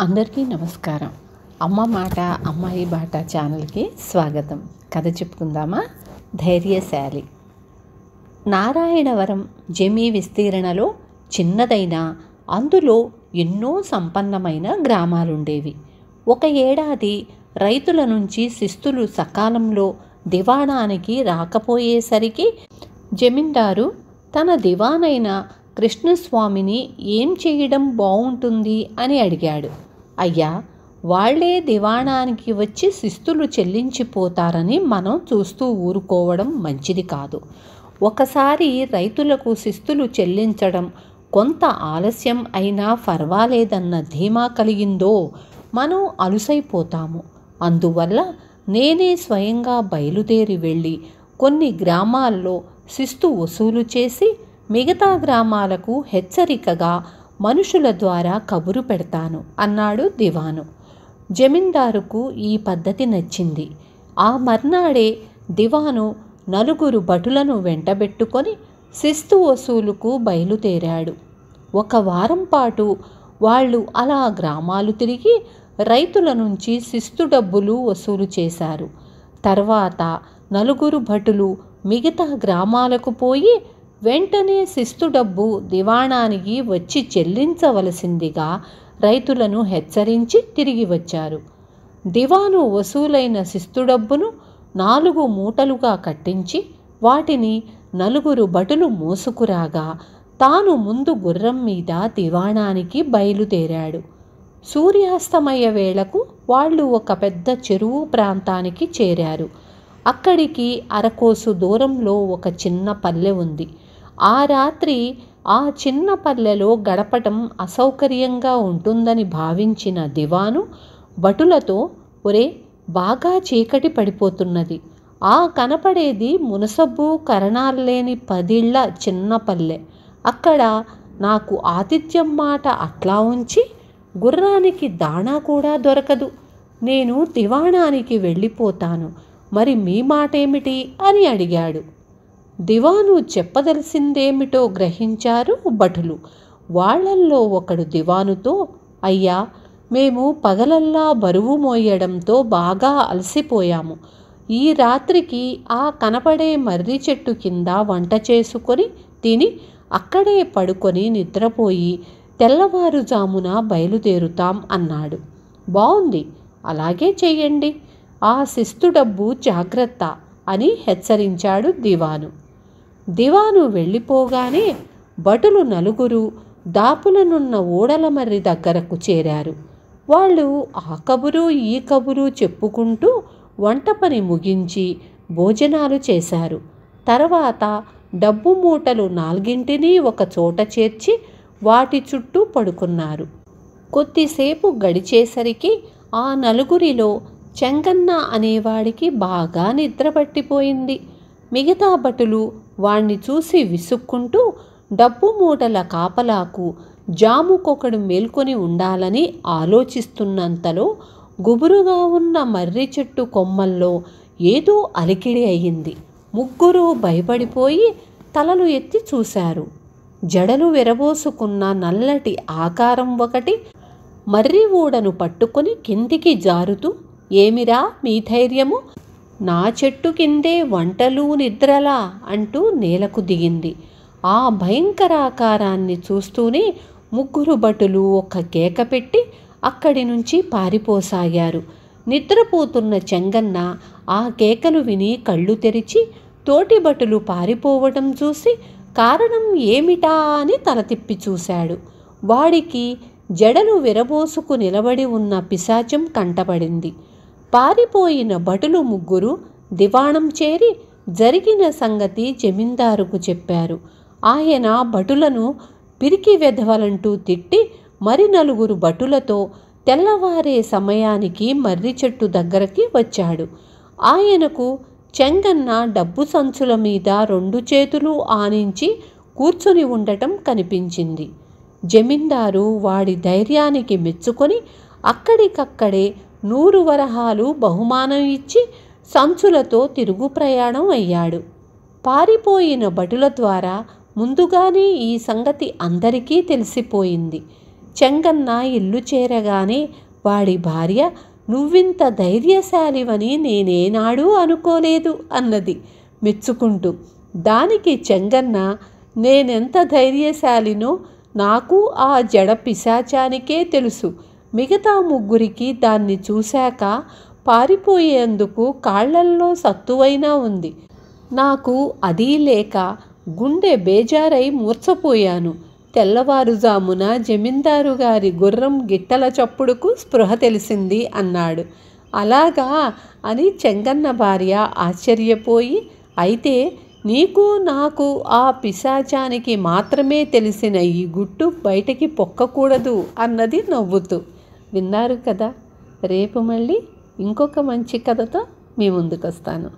అందరికీ నమస్కారం. అమ్మ మాట అమ్మాయి బాట ఛానల్కి స్వాగతం. కథ చెప్పుకుందామా? ధైర్యశాలి. నారాయణవరం జమీ విస్తీర్ణలో చిన్నదైన అందులో ఎన్నో సంపన్నమైన గ్రామాలుండేవి. ఒక ఏడాది రైతుల నుంచి శిస్తులు సకాలంలో దివాణానికి రాకపోయేసరికి జమీందారు తన దివానైన కృష్ణస్వామిని ఏం చేయడం బాగుంటుంది అని అడిగాడు. అయ్యా వాళ్ళే దివాణానికి వచ్చి శిస్తులు చెల్లించిపోతారని మనం చూస్తూ ఊరుకోవడం మంచిది కాదు. ఒకసారి రైతులకు శిస్తులు చెల్లించడం కొంత ఆలస్యం అయినా పర్వాలేదన్న ధీమా కలిగిందో మనం అలుసైపోతాము. అందువల్ల నేనే స్వయంగా బయలుదేరి వెళ్ళి కొన్ని గ్రామాల్లో శిస్తు వసూలు చేసి మిగతా గ్రామాలకు హెచ్చరికగా మనుషుల ద్వారా కబురు పెడతాను అన్నాడు దివాను. జమీందారుకు ఈ పద్ధతి నచ్చింది. ఆ మర్నాడే దివాను నలుగురు భటులను వెంటబెట్టుకొని శిస్తు వసూలుకు బయలుదేరాడు. ఒక వారం పాటు వాళ్ళు అలా గ్రామాలు తిరిగి రైతుల నుంచి శిస్తు డబ్బులు వసూలు చేశారు. తర్వాత నలుగురు భటులు మిగతా గ్రామాలకు పోయి వెంటనే శిస్తు డబ్బు దివాణానికి వచ్చి చెల్లించవలసిందిగా రైతులను హెచ్చరించి తిరిగి వచ్చారు. దివాను వసూలైన శిస్తు డబ్బును నాలుగు మూటలుగా కట్టించి వాటిని నలుగురు భటులు మోసుకురాగా తాను ముందు గుర్రం మీద దివాణానికి బయలుదేరాడు. సూర్యాస్తమయ వేళకు వాళ్ళు ఒక పెద్ద చెరువు ప్రాంతానికి చేరారు. అక్కడికి అరకోసు దూరంలో ఒక చిన్న పల్లె ఉంది. ఆ రాత్రి ఆ చిన్న పల్లెలో గడపటం అసౌకర్యంగా ఉంటుందని భావించిన దివాను భటులతో ఒరే బాగా చీకటి పడిపోతున్నది. ఆ కనపడేది మునసబ్బు కరణాల్లేని పదిళ్ళ చిన్న పల్లె. అక్కడ నాకు ఆతిథ్యం మాట అట్లా ఉంచి గుర్రానికి దాణా కూడా దొరకదు. నేను దివాణానికి వెళ్ళిపోతాను. మరి మీ మాటేమిటి? అని అడిగాడు. దివాను చెప్పదలసిందేమిటో గ్రహించారు భటులు. వాళ్ళల్లో ఒకడు దివానుతో అయ్యా మేము పగలల్లా బరువు మోయడంతో బాగా అలసిపోయాము. ఈ రాత్రికి ఆ కనపడే మర్రి చెట్టు కింద వంట చేసుకొని తిని అక్కడే పడుకొని నిద్రపోయి తెల్లవారుజామున బయలుదేరుతాం అన్నాడు. బావుంది. అలాగే చెయ్యండి. ఆ శిస్తు డబ్బు జాగ్రత్త అని హెచ్చరించాడు దివాను. దివాను వెళ్ళిపోగానే భటులు నలుగురు దాపులనున్న ఓడలమర్రి దగ్గరకు చేరారు. వాళ్ళు ఆ కబురు ఈ కబురు చెప్పుకుంటూ వంట పని ముగించి భోజనాలు చేశారు. తర్వాత డబ్బు మూటలు నాలుగింటిని ఒక చోట చేర్చి వాటి చుట్టూ పడుకున్నారు. కొద్దిసేపు గడిచేసరికి ఆ నలుగురిలో చెంగన్న అనేవాడికి బాగా నిద్ర పట్టిపోయింది మిగతా భటులు వాణ్ణి చూసి విసుక్కుంటూ డబ్బు మూటల కాపలాకు జాముకొకడు మేల్కొని ఉండాలని ఆలోచిస్తున్నంతలో గుబురుగా ఉన్న మర్రి చెట్టు కొమ్మల్లో ఏదో అలికిడి అయ్యింది. ముగ్గురు భయపడిపోయి తలలు ఎత్తి చూశారు. జడలు విరబోసుకున్న నల్లటి ఆకారం ఒకటి మర్రి ఊడను పట్టుకొని కిందికి జారుతూ ఏమిరా మీ ధైర్యము? నా చెట్టు కిందే వంటలు నిద్రలా అంటూ నేలకు దిగింది. ఆ భయంకర ఆకారాన్ని చూస్తూనే ముగ్గురు భటులు ఒక కేక పెట్టి అక్కడి నుంచి పారిపోసాగారు. నిద్రపోతున్న చెంగన్న ఆ కేకలు విని కళ్ళు తెరిచి తోటి భటులు పారిపోవటం చూసి కారణం ఏమిటా అని తల తిప్పి చూశాడు. వాడికి జడలు విరబోసుకు నిలబడి ఉన్న పిశాచం కంటపడింది. పారిపోయిన భటులు ముగ్గురు దివాణం చేరి జరిగిన సంగతి జమీందారుకు చెప్పారు. ఆయన భటులను పిరికి వెధవలంటూ తిట్టి మరి నలుగురు భటులతో తెల్లవారే సమయానికి మర్రి చెట్టు దగ్గరకి వచ్చాడు. ఆయనకు చెంగన్న డబ్బు సంచుల మీద రెండు చేతులు ఆనించి కూర్చొని ఉండటం కనిపించింది. జమీందారు వాడి ధైర్యానికి మెచ్చుకొని అక్కడికక్కడే నూరు వరహాలు బహుమానం ఇచ్చి సంచులతో తిరుగు ప్రయాణం అయ్యాడు. పారిపోయిన భటుల ద్వారా ముందుగానే ఈ సంగతి అందరికీ తెలిసిపోయింది. చెంగన్న ఇల్లు చేరగానే వాడి భార్య నువ్వింత ధైర్యశాలివని నేనేనాడూ అనుకోలేదు అన్నది మెచ్చుకుంటూ దానికి చెంగన్న నేనెంత ధైర్యశాలినో నాకు ఆ జడ పిశాచానికే తెలుసు. మిగతా ముగ్గురికి దాన్ని చూశాక పారిపోయేందుకు కాళ్ళల్లో సత్తువైనా ఉంది. నాకు అదీ లేక గుండె బేజారై మూర్చపోయాను తెల్లవారుజామున జమీందారు గారి గుర్రం గిట్టల చప్పుడుకు స్పృహ తెలిసింది అన్నాడు. అలాగా అని చెంగన్న భార్య ఆశ్చర్యపోయి అయితే నీకు నాకు ఆ పిశాచానికి మాత్రమే తెలిసిన ఈ గుట్టు బయటికి పొక్కకూడదు అన్నది నవ్వుతూ విన్నారు కదా? రేపు మళ్ళీ ఇంకొక మంచి కథతో మీ ముందుకు వస్తాను